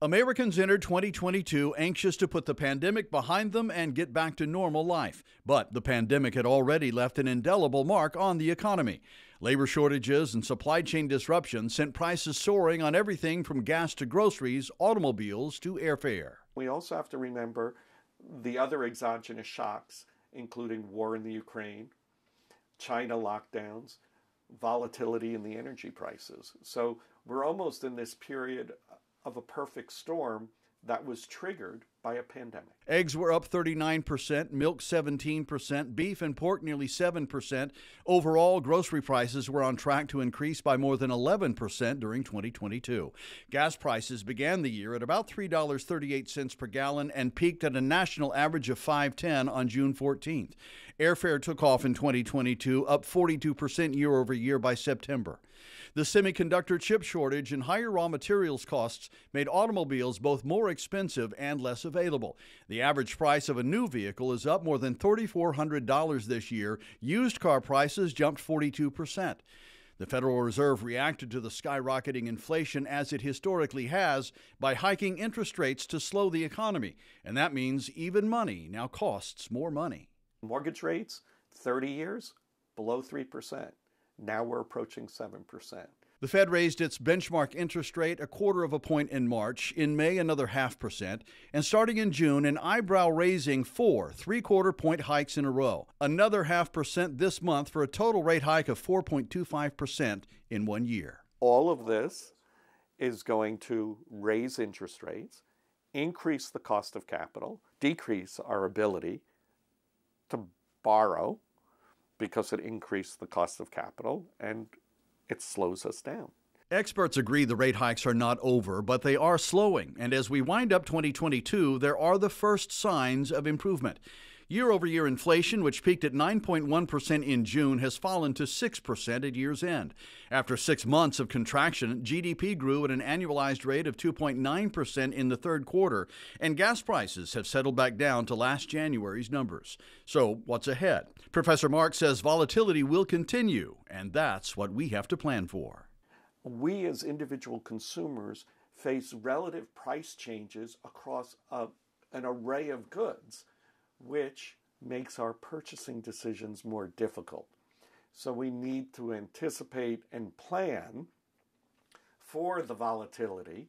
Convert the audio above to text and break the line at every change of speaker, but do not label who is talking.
Americans entered 2022 anxious to put the pandemic behind them and get back to normal life. But the pandemic had already left an indelible mark on the economy. Labor shortages and supply chain disruptions sent prices soaring on everything from gas to groceries, automobiles to airfare.
We also have to remember the other exogenous shocks, including war in the Ukraine, China lockdowns, volatility in the energy prices. So we're almost in this period of a perfect storm that was triggered by a pandemic.
Eggs were up 39%, milk 17%, beef and pork nearly 7%. Overall, grocery prices were on track to increase by more than 11% during 2022. Gas prices began the year at about $3.38 per gallon and peaked at a national average of 5.10 on June 14th. Airfare took off in 2022, up 42% year over year by September. The semiconductor chip shortage and higher raw materials costs made automobiles both more expensive and less available. The average price of a new vehicle is up more than $3,400 this year. Used car prices jumped 42%. The Federal Reserve reacted to the skyrocketing inflation as it historically has by hiking interest rates to slow the economy. And that means even money now costs more money.
Mortgage rates, 30 years, below 3%. Now we're approaching 7%.
The Fed raised its benchmark interest rate a quarter of a point in March, in May, another half percent, and starting in June, an eyebrow raising four three quarter point hikes in a row. Another half percent this month for a total rate hike of 4.25% in one year.
All of this is going to raise interest rates, increase the cost of capital, decrease our ability to borrow because it increased the cost of capital and it slows us down.
Experts agree the rate hikes are not over, but they are slowing. And as we wind up 2022, there are the first signs of improvement. Year over year inflation, which peaked at 9.1% in June, has fallen to 6% at year's end. After six months of contraction, GDP grew at an annualized rate of 2.9% in the third quarter, and gas prices have settled back down to last January's numbers. So, what's ahead? Professor Mark says volatility will continue, and that's what we have to plan for.
We as individual consumers face relative price changes across a, an array of goods which makes our purchasing decisions more difficult. So we need to anticipate and plan for the volatility